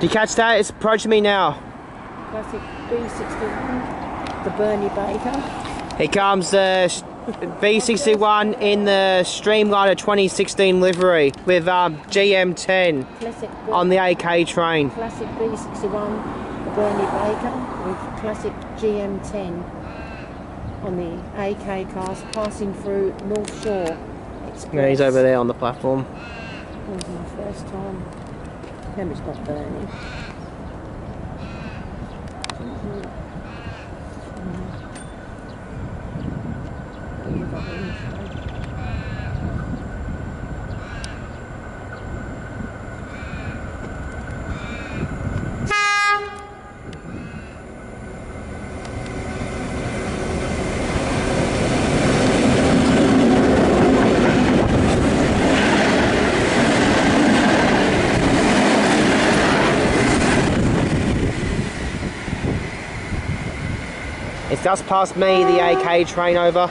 Do you catch that? It's approaching me now. Classic B61, the Bernie Baker. Here comes the sh- V61 in the Streamliner 2016 livery with um, GM10 Classic on the AK train. Classic B61, the Bernie Baker with classic GM10 on the AK cars passing through North Shore Express. Yeah, he's over there on the platform. It was my first time. nem is kapta lenni. It's just past me, the AK train over.